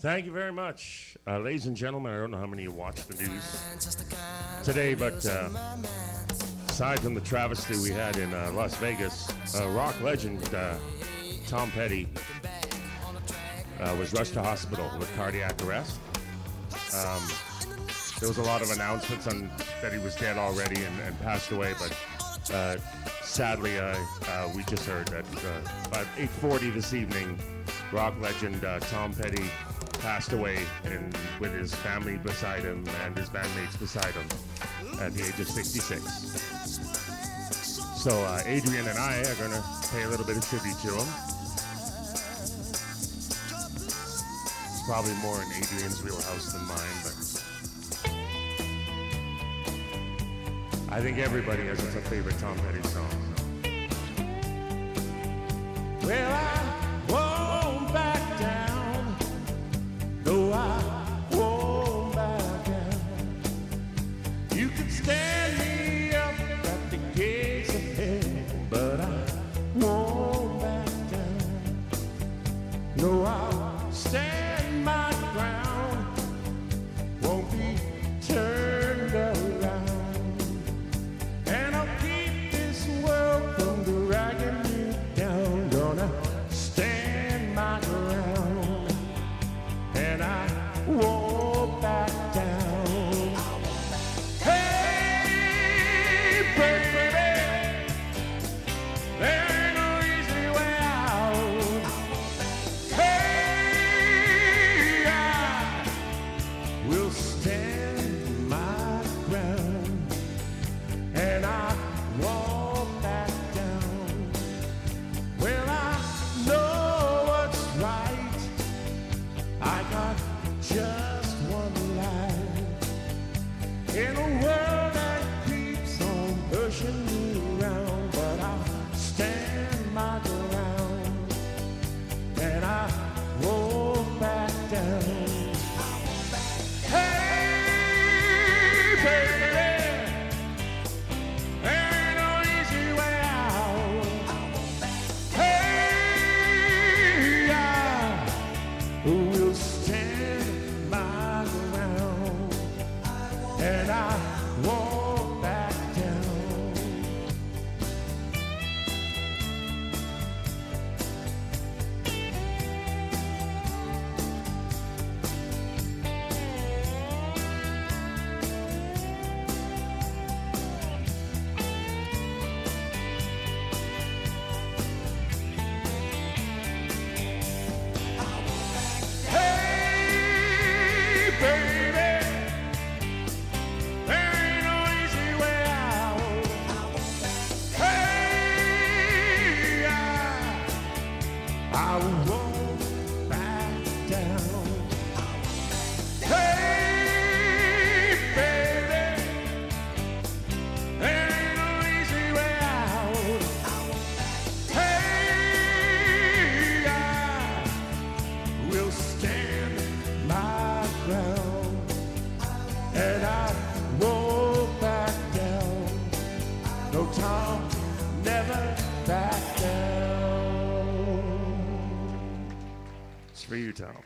Thank you very much. Uh, ladies and gentlemen, I don't know how many of you watched the news today, but uh, aside from the travesty we had in uh, Las Vegas, rock legend uh, Tom Petty uh, was rushed to hospital with cardiac arrest. Um, there was a lot of announcements on that he was dead already and, and passed away, but uh, sadly, we just heard that about 8:40 this evening, rock legend Tom Petty passed away, and with his family beside him and his bandmates beside him at the age of 66. So uh, Adrian and I are going to pay a little bit of tribute to him. It's probably more in Adrian's wheelhouse than mine, but I think everybody has a favorite Tom Petty song. Stand back down. for you, Tom.